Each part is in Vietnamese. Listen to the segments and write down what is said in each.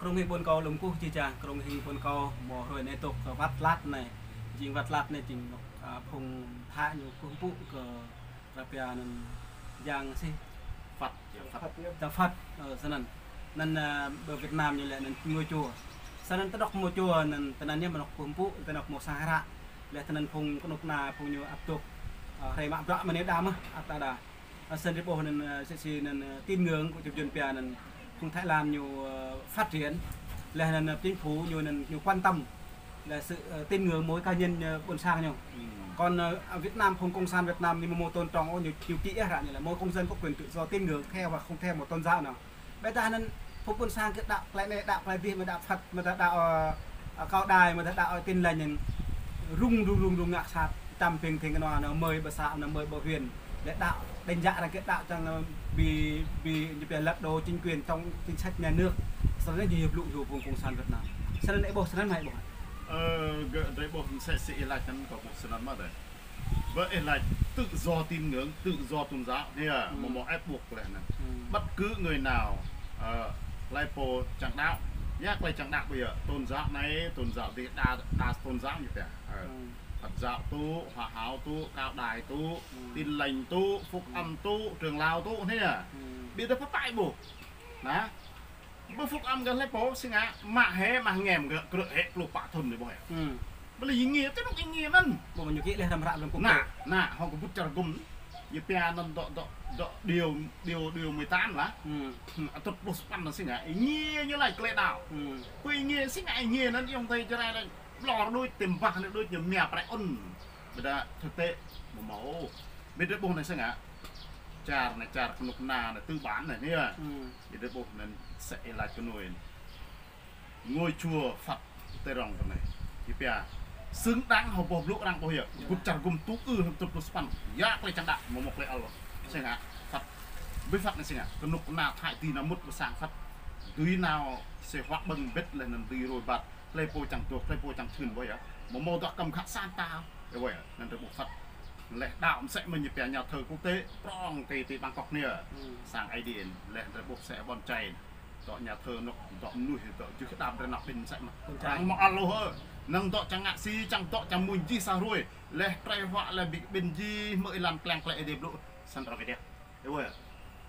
ក្រុមហ៊ីបុនកោលំគូជាចាក្រុមហ៊ីបុនកោមករួយនេះទុកវត្តឡាត់នេះជាងវត្តឡាត់នេះជាងភងថាញូគុំពុក៏ប្រពៃនឹងយ៉ាងសិវត្តតវត្តសណ្ណនឹងបើវៀតណាមនេះនឹងមួយជួសណ្ណតដកមួយជួនឹងតណាននេះមកគុំពុតណកមកសារៈលះតណានភងក្នុងណាភងញូអាប់ទុករៃម៉ាក់ប្រាក់មនេះដាមអាប់តាដាសិនរិបោនឹងសិសិនឹងទីងឿងគុជជនពែនឹង cùng Thái Lan nhiều uh, phát triển. Là là chính phủ nhiều là nhiều quan tâm là sự uh, tin ngưỡng mỗi cá nhân buồn sang nhau. Ừ. còn ở Việt Nam không công sản Việt Nam mà một tôn trọng nhiều nhiều kỹ ra như là mỗi công dân có quyền tự do tin ngưỡng theo và không theo một tôn giáo nào. Bây giờ nên phục buồn sang cái đạo lại này đạo lại vì mà đạo Phật mà đạo cao đài mà đạo tin là những rung rung rung rung ngạc sạt trăm phiền thì cái nó mời bà xã nó mời bà huyền để đạo đánh giá là cái đạo trong vì vì về lật đồ chính quyền trong chính sách nhà nước sau đó nhiều lụ dù vùng cộng sản Việt Nam. Sau đó bộ sau đó mày bộ ờ đấy bộ sẽ sẽ lại chân có một sự mà đấy vậy là tự do tin ngưỡng tự do tôn giáo thì à? Ừ. một một ép buộc lại này. Ừ. bất cứ người nào uh, lại po chẳng đạo nhắc lại chẳng đạo bây giờ tôn giáo này tôn giáo thì đa đa tôn giáo như thế Ờ, ừ. Phật giáo tu, Hòa hảo tu, Cao đài tu, Ừ. tin lành tu, Phúc âm tu, Trường Lào tu thế à? ừ. Biết được phát tại bù. Đó. Bữa Phúc âm gần lấy bố xin á, mà hé mà ngèm gỡ cửa hệ lục bạ thuần rồi bố ừ. Bây giờ ý nghĩa tức là ý nghĩa mình. bộ mình nhiều kỹ lên làm rạng làm cũng Nà, nà, họ có bút char gum. Như pia nó đọ đọ đọ điều điều điều 18 lá. ừ. Tốt bố span nó xin á, ý nghĩa như lại lệ đạo. ừ. Quy ý nghĩa xin á, ý nghĩa nó trong tay cho là lò đôi tìm vàng đôi nhầm mẹp lại ôn. Bây giờ thực tế, một mẫu. Biết được bố này xin á. Char này, char cái nục nà này, tư bán này ừ. Biết được bố này sẽ là cái nồi. Ngôi chùa Phật tây rong cái này. Thì bia xứng đáng học bố lúc đang bảo hiểm. Cút char gum tú ư hầm tục span. Yak lại chẳng đạn một một lại Allah xin á Phật. Với Phật này xin á cái nục nà thải tì nó mút của sang Phật. Tuy nào sẽ hóa bưng bết lên nằm tì rồi bạt lấy po chẳng tuộc lấy po chẳng thuyền vậy á một mô tọa cầm khát san tao vậy vậy nên được bộ Phật. Lẽ đạo sẽ mình nhập nhà thờ quốc tế. Prong tì tì Bangkok nè. Ừ. sang ai điền lẽ được bộ sẽ bon chay tọ nhà thờ nó tọ nuôi tọ chứ cái đàm ra nọ bên sẽ mà. Chẳng mà alo hơ. Nâng tọ chẳng ngạ si chẳng tọ chẳng mùi chi sao rồi. Lẽ trai họa là bị bên chi mới làm pleng lại đẹp lộ. San ra về đẹp. Đúng rồi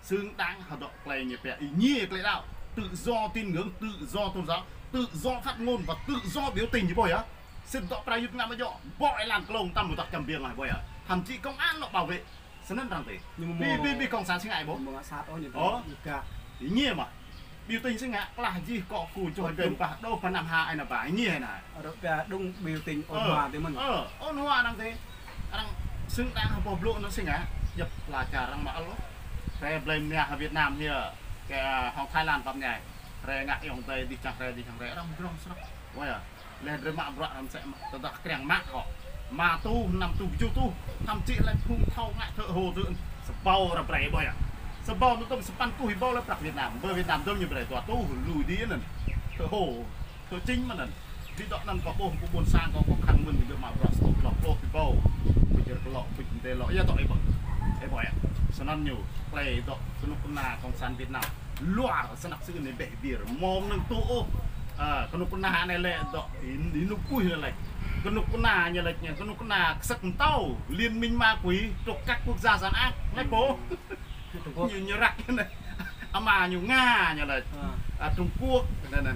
xứng đáng hợp độ play nhập ý nghĩa cái đạo. Tự do tin ngưỡng tự do tôn giáo tự do phát ngôn và tự do biểu tình như bồi á. Xin tọ pra yut ngam cho bọi làm lồng tâm một tạc cầm biên này bồi á. Thậm chí công an nó bảo vệ. Sân nên rằng thế. Vì vì vì cộng sản sinh ngại bố đó như thế như cả ý nghĩa mà. Biểu tình sinh ngại là gì? Cọ cù cho gần và đâu phần năm hai là phải nghĩa này. Ở đó đúng biểu tình ôn Ờ, hòa thì mình. ờ ôn hòa đang thế. Đang xứng đáng bộc lộ nó sinh ngại nhập là cả răng mã lỗ cái blame nhà Việt Nam thì cái hong Thái Lan phạm nhảy រែងាក់យងតែទីចាស់រែទីខាងរែរំក្រុងស្រុកវ៉ៃលែនរមាក់ប្រាក់រំសែកតតក្រាំងម៉ាក់ហោម៉ាទូណាំទូជូទូធ្វើជីលែងភូមិថោងាក់ធ្វើហូធ្វើសបោរប្រៃបយសបោនោះទៅសប៉ាន់គូហីបោលប្រាក់វៀតណាមបើវៀតណាមទៅញប្រៃតទូលូឌីនធ្វើហូធ្វើជីងមិននពីដកនឹងក៏បោះពុកូនសាងក៏ក៏ខាន់មិនយកមកប្រស់ស្ទុកក្លោកពីបោពីជិះក្លោកពីទេឡោយ៉ាតអីបងអីបងសននញូផ្លេតសនុកណាកងសានវៀតណាម loa sân áp sự này bể bìa mom nâng tu à con lúc na này lệ đó in lúc cùi này con lúc na như là con lúc na sắc tàu liên minh ma quý trục các quốc gia gian ác lấy bố như như rắc như này à mà như nga như là Ờ. à, Trung Quốc nên là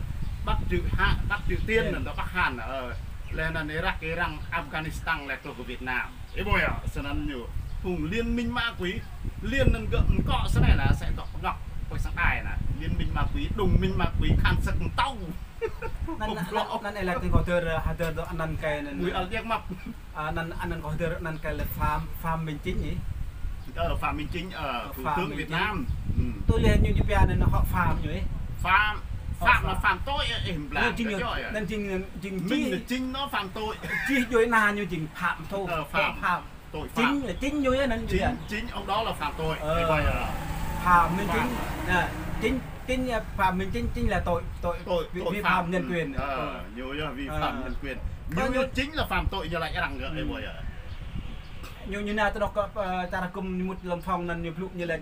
Bắc Triều Hạ Bắc Triều Tiên là đó Bắc Hàn ở lên là Iraq Iran Afghanistan là của Việt Nam. Ấy bồi à nên nhiều. Cùng liên minh ma quý liên nên gợn cọ sau này là sẽ đọc quay sang đài là liên minh ma quý đồng minh ma quý khan sắc tàu nan Ông nan lo. nan electing hotel hotel do anan kay người nan ở giang mập anan anan hotel nan kay là farm farm mình chính nhỉ ở Phạm Minh Chính ở thủ tướng Minh Việt Chính. Nam ừ. tôi lên như Japan này nó họ farm nhỉ Phạm Ờ, Phạm là Phạm. tội em nên chính cái là à. nên chính chính mình là chi chính nó phạm tội chi dưới na như chính phạm thôi Ờ, phạm. phạm tội phạm chính là chính thế nên chính chính chính ông đó là phạm tội Ờ. À phạm Phạm. chính. Nè chính chính là phạm mình chính chính là tội tội tội vi, vi phạm. Nhân quyền. Ờ nhiều như vi Ờ. phạm nhân quyền. Nhưng nhiêu- chính là phạm tội như lại cái đằng Ừ. ấy vậy à như như nào tôi đọc ta cùng một lòng phòng là như lúc như là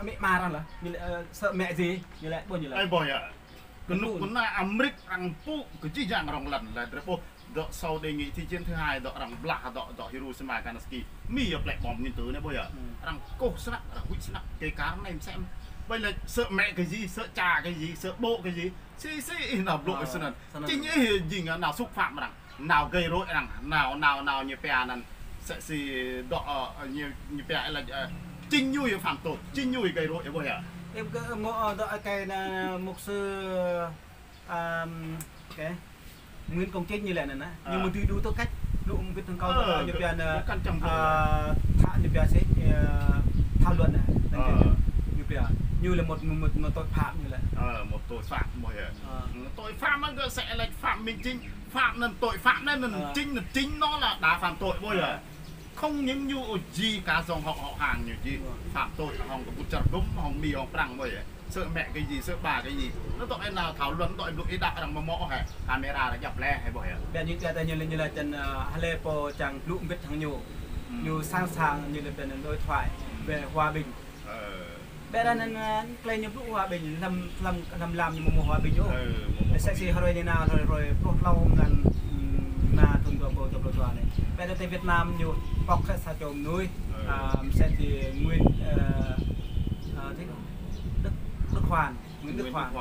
uh, mẹ ma rằng là như là ờ, sợ mẹ gì như lại bao nhiêu là. Vậy à nụ cũng là Amrik răng pu cái chi dạng rong lần là drepo đọ sau đề nghị thi chiến thứ hai đọ răng bla đọ đọ Hiroshima Nagasaki mi ở lại bom nguyên tử này bây giờ. Ừ. răng cô snap răng quỷ snap cái cá này em xem. Bây là sợ mẹ cái gì sợ cha cái gì sợ bộ cái gì xí xí nào lộ Ờ, cái sân sân chính như gì nào xúc phạm rằng nào gây rối rằng nào nào nào như pè này sẽ xì đọ như như pè là ờ, chính nhui phạm tội chính nhui gây rối bây giờ. Em cứ ngộ đợi cái là mục sư cái nguyên công chết như lệ này nè À. nhưng mà tuy đủ tôi cách đủ biết thằng cao Ờ, như cái- bây cái căn chăm à rồi. thả như bây sẽ thảo luận này Ờ. như bây như là một một một tội phạm như vậy Ờ, một tội phạm giờ Ờ. tội phạm nó sẽ là phạm minh chính phạm là tội phạm nên là Ờ. chính là chính nó là đã phạm tội bây giờ Ờ. không những như gì cả dòng họ họ hàng như gì Ờ. phạm tội có bút chặt gúng hòng mì hòng prang bây giờ sợ mẹ cái gì sợ bà cái gì. Nó tội nào thảo luận tội lỗi đạo rằng mà mõ hay camera đã nhập le hay giờ bây như cái như là như là chân Aleppo chẳng lũ biết thằng nhiều Ừ. nhiều sang sàng như là bên đối thoại về hòa bình. Ờ. Bây giờ nên cái nhập lũ hòa bình làm làm làm làm như một hòa bình ờ một- sẽ si hồi đi nào rồi rồi pro lâu ngàn na thun tua bộ tua tua này. Giờ tại Việt Nam nhiều bọc sẽ sa chôm núi. À, sẽ thì nguyên ờ, ờ, thế nào? Đức Đức Hoàn Nguyễn Đức Hoàn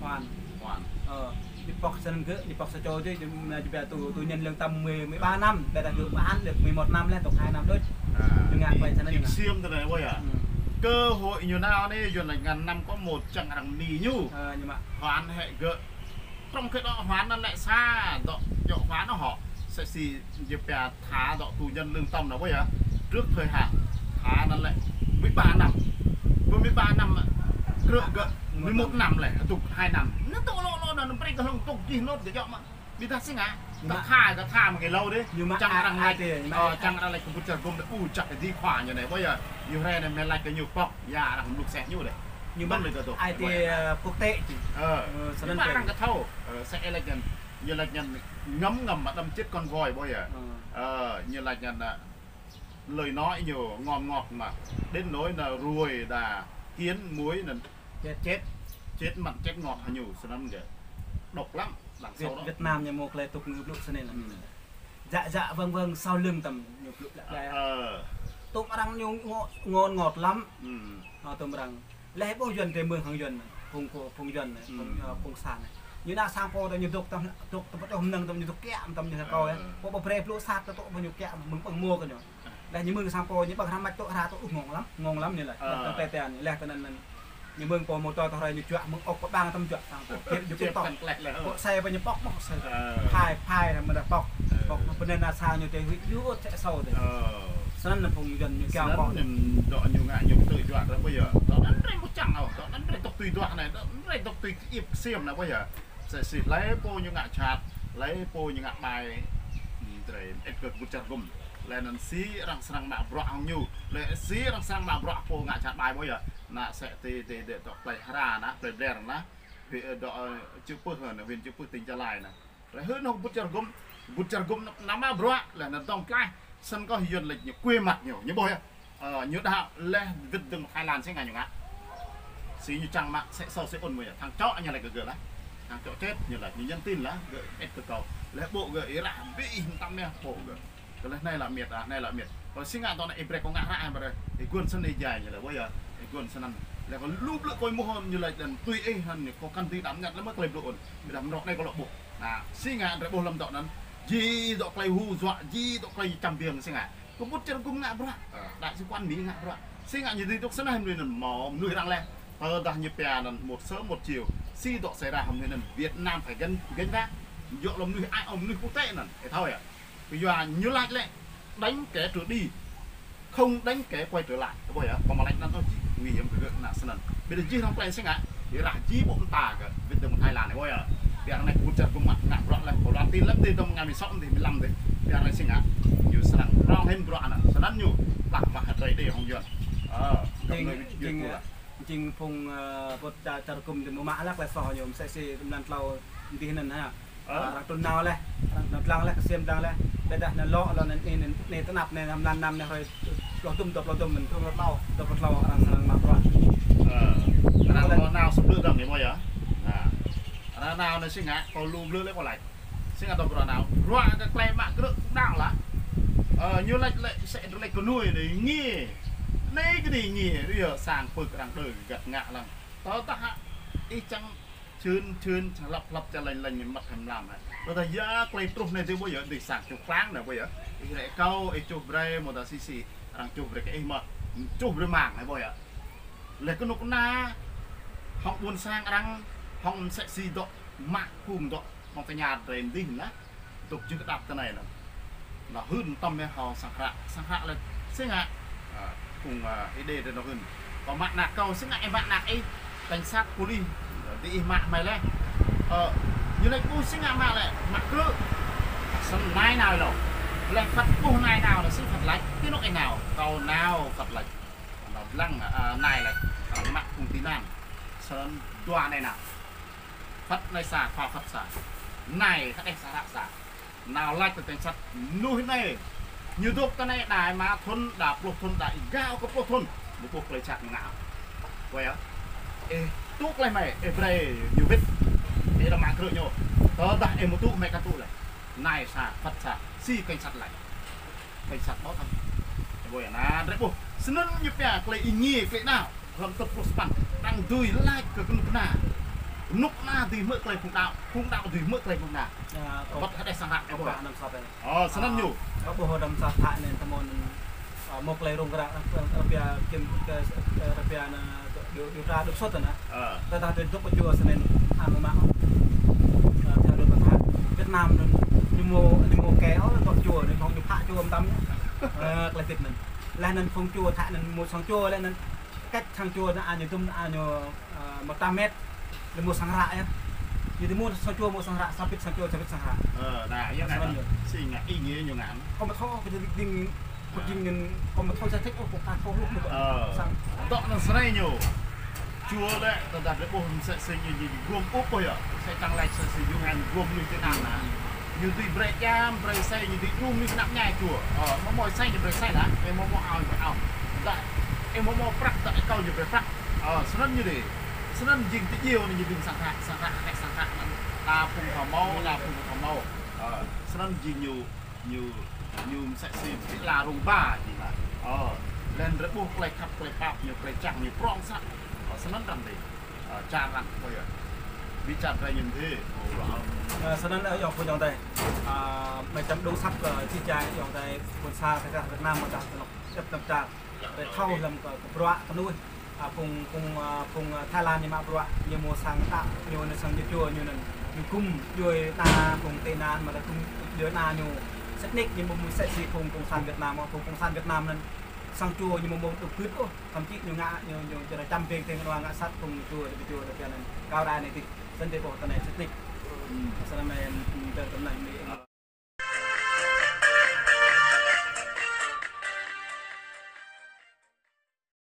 Hoàn Hoàn ờ đi bọc sẽ cứ đi bọc sẽ cho chứ nhưng mà bây giờ tụ tụ nhân lương tầm 10 13 năm bây giờ được bán được 11 năm lên tục 2 năm à, Nhưng ngại vậy cho nên xiêm thế này bây giờ ừ. cơ hội như nào đây dồn là ngàn năm có một chẳng rằng mì nhu. Ờ, nhưng mà hoán hệ gợ trong cái đó hoán nó lại xa đó dọ hoán nó họ. Sẽ xì dịp bè thả dọ tù nhân lương tâm nó bây giờ trước thời hạn thả nó lại 13 năm. Với 13 năm 11 năm lại tục 2 năm. Nó tổ lộ lộ nó phải cái hồng tục gì nốt để cho mà vì ta sinh á ta tha ta tha một cái lâu đấy. Nhưng mà chẳng ai lại thì- ờ chẳng rằng lại cũng bút chặt gồm để u chặt để đi khỏa như này bây giờ. Nhiều re này mẹ lại cái nhiều bọc dạ là không lục xẹt như đấy. Nhưng Vâng, được rồi. ai thì ờ, quốc tế chỉ ờ Ờ, nhưng mà ăn cái thâu. Ờ, sẽ là nhận như là nhận ngấm ngầm mà đâm chết con voi bây giờ. Ờ, như là nhận lời nói nhiều ngọt ngọt mà đến nỗi là ruồi là kiến muối là chết chết. Chết mặn chết ngọt nhiều sao lắm kìa. Độc lắm đằng sau đó. Việt Nam nhà một là tục ngược lục cho nên là Ừ. dạ dạ vâng vâng sau lưng tầm ngược lục lại ờ. Tôm răng nhung ngọt ngon ngọt lắm. Ừ. ờ, tôm răng lẽ bao dần cái mương hàng dần vùng của vùng dần này Ừ. vùng ờ, vùng sàn này. Như na sang po tao như tục tầm tục tầm bắt đầu nâng tầm như tục kẹm tầm như là coi po bọc rep lúa sạt tao tụ bao nhiêu kẹm mừng bằng mua cái nhở. Đây như mương sang po như bằng ham mạch tụ ra tụ ngon lắm ngon lắm như là Ờ. tao tè tè như lẽ tao nên ញើងពោម៉ូតូតរ៉ៃញជាក់មកអុកបបាំងតំជាក់តាមទៀតយកទៅពួកខ្សែបញ្ញាបកបកខ្សែផាយផាយមិនដល់បកបកប៉ុណ្ណេះណាសាញទៅយូអត់តែសោទេស្នាមនឹងពងយន្តញកៅបកនឹងដកញងញងទៅជាក់របស់យតនរៃមកចាំងអោតនរៃຕົកទុយដកណែរៃຕົកទុយអៀបសៀមណារបស់យសេះស៊ីឡែពោញងឆាតឡែពោញងបាយត្រីអេកកុចាត់គុំ lên nằm xí răng sang mạng bọa không nhiều lên xí răng sang mạng bọa po ngã chặt bài bây giờ. Nà sẽ tê tê để đọc tay ra na play đèn na vì ờ, đó ờ, chữ phút hơn vì chữ phút tính trả lại nè. Rồi hơn nó bút chặt gum bút chặt gum nằm mà bọa là nó tông cái sân có hiền lịch nhiều quê mặt nhiều như bôi ờ như đạo lê vịt đừng Thái Lan sẽ ngày nhiều ngã. Xí như trăng mạng sẽ sau sẽ ổn mười thằng chó như này gỡ lá thằng chó chết như là như nhân tin lá gỡ ép từ cầu. Lẽ bộ gửi ý là bị tâm nè bộ gửi cái này là miệt à này là miệt. Còn sinh ngạn toàn này em có ngã ra mà đây. Thì quân sân này dài như là bây giờ thì quân sân ăn. Là còn lúc lựa coi mô hồn như là đần tuy ấy hẳn có căn tí đắm nhặt nó mất lên ổn. Vì đắm rọ này có lộ bộ. À sinh ngạn rồi bộ lâm dọ nắn gì dọ clay hu dọa gì dọ clay trăm biếng sinh ngạn có bút chân cũng ngã bro đại sứ quan mỹ ngã bro sinh ngạn như thế tục sân này người là mò nuôi răng lên. Ờ ta như bè là một sớm một chiều. Si dọ xảy ra hầm là Việt Nam phải gân gân vác. Dọ là nuôi ai ông nuôi quốc tế nè thế thôi à bây giờ như lại lại đánh kẻ trở đi không đánh kẻ quay trở lại. Bởi vậy còn mà lạnh nó chỉ nguy hiểm cái là sân bây giờ chỉ không? Quay sẽ ngã để là chỉ bọn ta cả. Biết được một hai là này bây giờ để này cũng chặt cũng mặt nặng loạn là có đoàn tin lắm tin trong ngày mình sống thì mình làm đấy. Để này sẽ ngã nhiều sân rong thêm rõ là sân ăn nhiều. Lạc và hạt rầy đều không dọn ờ chinh phong vật trả trả cùng thì mã lắc lại phò nhiều sẽ sẽ làm lâu đi nên ha. Ờ. Ờ, rạc tuần nào lại rạc tuần lang lại xem đang lại bây giờ nó lo là nên nên nên tân áp nên làm năm năm này rồi lo tôm tập lo tôm mình không lo lau tập lo lau ăn ăn mặc rồi ờ nó nào sụp lưỡi đầm này bao à nó nào nó sinh ngã còn lùm lưỡi lấy còn lại sinh ngã tập rồi nào rồi cái cây mạ cứ cũng đạo là ờ như lại lại sẽ lại có nuôi để nghe lấy cái gì nhỉ bây giờ sàng phực đang đời gặt ngạ lần tớ ta hạ y chăng chơn chơn lập lập cho lành lành mặt thầm làm này mà ta giờ quay trục này thì bây giờ thì sạc chụp khoáng này bây giờ. Cái này câu cái chụp đây mà ta xì xì. Rằng chụp đây cái mà, chụp đây mảng này bây giờ. Lấy cái nút na họng buồn sang rằng họng xì đó mạng cùng đó họng ta nhà đây đi nữa tục chữ đạp cái này là là hơn tâm mẹ hò sang hạ sang hạ là sẽ ngại à, cùng à, cái đề nó hơn còn mạng nạc câu sẽ ngại mạng nạc ấy. Đánh sát cú đi đi mạng mày lên. Ờ như cô sinh hạ mạng lại? Mạng cứ sân nai nào rồi? Lại phật cô nai nào là sinh phật lạnh cái nó nào? Cầu nào phật lạnh nó lăng à, này là mạng cùng tí nan sơn đoà này nào? Phật này xả khoa phật xả. Này, các em xả đạo xả. Nào lách từ tên sắt nuôi này. Như thuốc ta này, đài mà thôn đạp lục thôn đại gao của lục thôn một cuộc lời chạm ngạo quay á ê tuốc lại mày. Ê đây nhiều biết thế là mạng cửa nhô tớ đại em một tụ mẹ cắt tụ này này xả phật xả si canh sạt lại. Canh sạt bao thằng bồi là đấy bố xin lỗi như pia play in nhì phải nào. Làm tập pro span đang đuôi like cái nút nà nút na thì mượn play không đạo không đạo thì mượn play không nào bắt hết đây sang hạng em bồi ờ xin nó à, nhiều có bộ hội đồng sát hại nên tâm môn à, một play rung ra đặc biệt kiếm đặc biệt là एउटा आलु छ त न त्यता त्यो डुप्पो त्यो छ आलुमा theo được mà thà Việt Nam nên đi mua đi mua kéo còn chùa nên không được hạ chùa ông tâm là thịt mình là nên phong chùa thạ nên mua sáng chùa lên nên cách sang chùa là nhiều tum nhiều một trăm mét là mua sáng rạ nhá như mua sáng chùa mua sáng rạ sao biết sáng chùa sao biết sáng rạ ờ đã này xin ngã ý nghĩa nhiều ngắn không mà thôi cái gì đinh một đinh nên không thích ông cũng ta thôi lúc mà sang tọt nó nhiều chua đấy. Tôi đặt cái bồn sẽ xây như gì gồm úp bây giờ sẽ tăng lại sẽ sử dụng hàng gồm như thế nào là như tùy break cam break xây như tùy room như thế nào chùa. Ờ mà mọi xây thì break xây đã em mà mọi ao phải ao. Tại em mà mọi prak tại câu như break prak ờ senang như thế. Senang dừng tí nhiều như dừng sang hạ sang hạ hay sang hạ. Là phùng thảo mau là phùng thảo mau ờ senang dừng nhiều nhiều nhiều sẽ xem là rung ba gì là. Ờ lên rất buộc, lại khắp, lại pap nhiều, lại chẳng nhiều prong sẵn 선언단데 짜만 보여 위자가 있는데 sân ấn ở dòng của dòng tay ờ, mình chấm đúng sắp chi trái dòng tay quần xa cái cả Việt Nam một trăm chấm chấm chặt để thâu làm cái bọa cái nuôi à, cùng cùng ờ, cùng ờ, Thái Lan như mà bọa như mua sang tạo như nó sang như chua, như nên như kum như ta cùng tây nan, mà là cung, dưới na, như sách nick như một mũi sách gì cùng cùng sang Việt Nam, cùng cùng sang Việt Nam nên sang chùa nhưng mà một tục quyết thậm chí nhiều ngã nhiều nhiều cho là trăm tiền tiền đoàn ngã sắt cùng chua được chùa được cho nên cao đài này thì dân tế bộ tận này sẽ tịch ừ. sau này em tới tuần này